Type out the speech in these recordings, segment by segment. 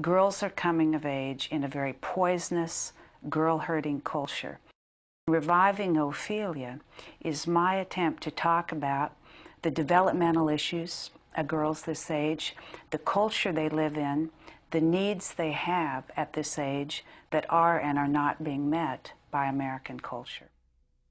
girls are coming of age in a very poisonous, girl hurting culture. Reviving Ophelia is my attempt to talk about the developmental issues of girls this age, the culture they live in, the needs they have at this age that are and are not being met by American culture.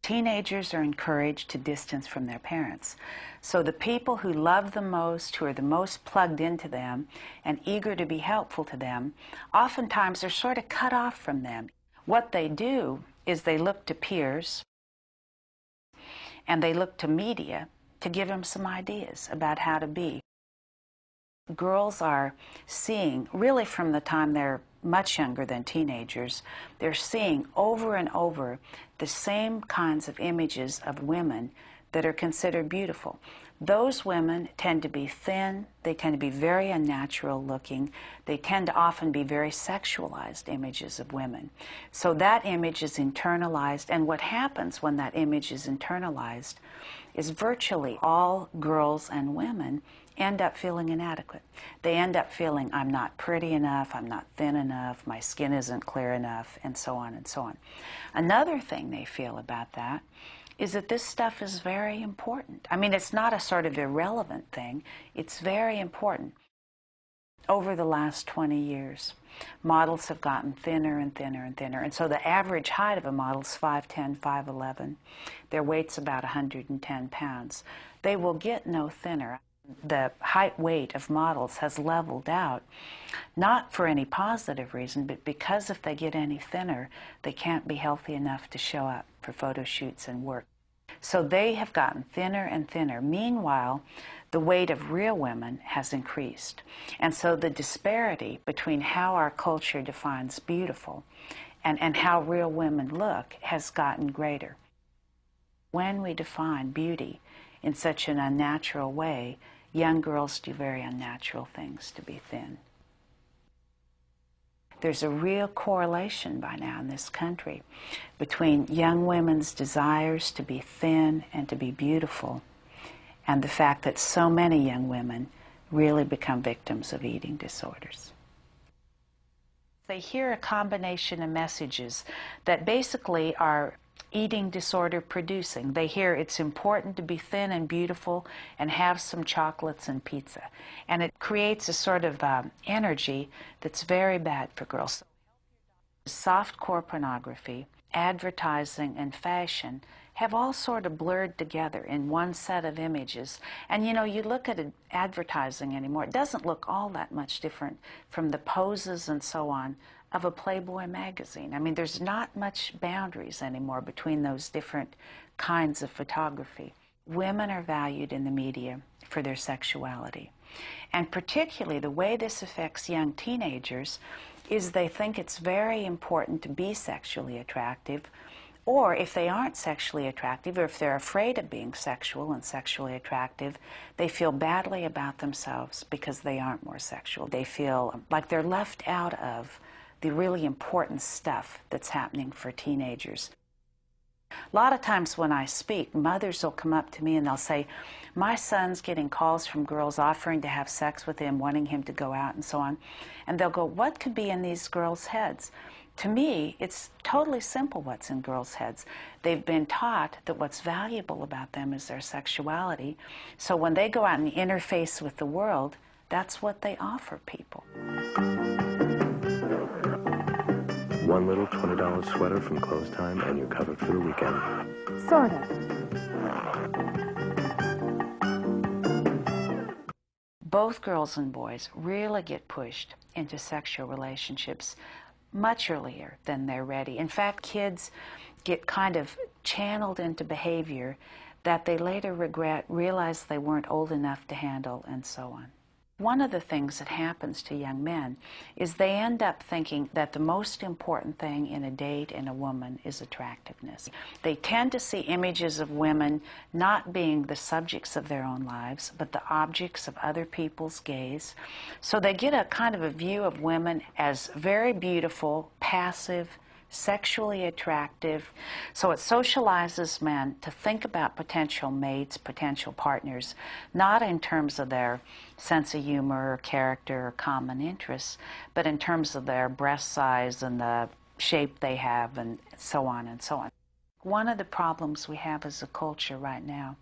Teenagers are encouraged to distance from their parents. So the people who love them most, who are the most plugged into them and eager to be helpful to them, oftentimes are sort of cut off from them. What they do is they look to peers and they look to media to give them some ideas about how to be. Girls are seeing, really from the time they're much younger than teenagers, they're seeing over and over the same kinds of images of women that are considered beautiful. Those women tend to be thin, they tend to be very unnatural looking, they tend to often be very sexualized images of women. So that image is internalized, and what happens when that image is internalized is virtually all girls and women end up feeling inadequate. They end up feeling, I'm not pretty enough, I'm not thin enough, my skin isn't clear enough, and so on and so on. Another thing they feel about that is that this stuff is very important. I mean, it's not a sort of irrelevant thing, it's very important. Over the last 20 years, models have gotten thinner and thinner and thinner. And so the average height of a model is 5'10, 5'11. Their weight's about 110 pounds. They will get no thinner the height weight of models has leveled out, not for any positive reason, but because if they get any thinner, they can't be healthy enough to show up for photo shoots and work. So they have gotten thinner and thinner. Meanwhile, the weight of real women has increased. And so the disparity between how our culture defines beautiful and, and how real women look has gotten greater. When we define beauty in such an unnatural way, young girls do very unnatural things to be thin. There's a real correlation by now in this country between young women's desires to be thin and to be beautiful and the fact that so many young women really become victims of eating disorders. They hear a combination of messages that basically are eating disorder producing. They hear it's important to be thin and beautiful and have some chocolates and pizza. And it creates a sort of um, energy that's very bad for girls. Soft core pornography, advertising, and fashion have all sort of blurred together in one set of images. And you know, you look at advertising anymore, it doesn't look all that much different from the poses and so on of a Playboy magazine. I mean, there's not much boundaries anymore between those different kinds of photography. Women are valued in the media for their sexuality. And particularly the way this affects young teenagers is they think it's very important to be sexually attractive or if they aren't sexually attractive, or if they're afraid of being sexual and sexually attractive, they feel badly about themselves because they aren't more sexual. They feel like they're left out of the really important stuff that's happening for teenagers. A lot of times when I speak, mothers will come up to me and they'll say, My son's getting calls from girls offering to have sex with him, wanting him to go out, and so on. And they'll go, What could be in these girls' heads? To me, it's totally simple what's in girls' heads. They've been taught that what's valuable about them is their sexuality. So when they go out and interface with the world, that's what they offer people. One little $20 sweater from Clothestime, and you're covered for the weekend. Sorta. Both girls and boys really get pushed into sexual relationships much earlier than they're ready. In fact, kids get kind of channeled into behavior that they later regret, realize they weren't old enough to handle, and so on. One of the things that happens to young men is they end up thinking that the most important thing in a date in a woman is attractiveness. They tend to see images of women not being the subjects of their own lives, but the objects of other people's gaze. So they get a kind of a view of women as very beautiful, passive, sexually attractive. So it socializes men to think about potential mates, potential partners, not in terms of their sense of humor or character or common interests, but in terms of their breast size and the shape they have and so on and so on. One of the problems we have as a culture right now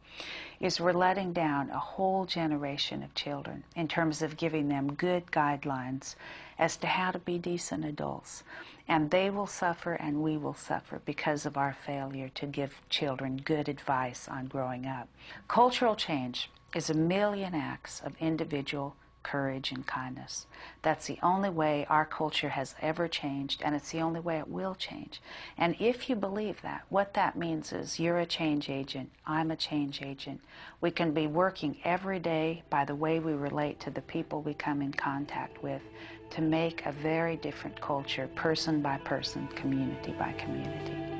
is we're letting down a whole generation of children in terms of giving them good guidelines as to how to be decent adults. And they will suffer and we will suffer because of our failure to give children good advice on growing up. Cultural change is a million acts of individual courage, and kindness. That's the only way our culture has ever changed, and it's the only way it will change. And if you believe that, what that means is you're a change agent, I'm a change agent. We can be working every day by the way we relate to the people we come in contact with to make a very different culture, person by person, community by community.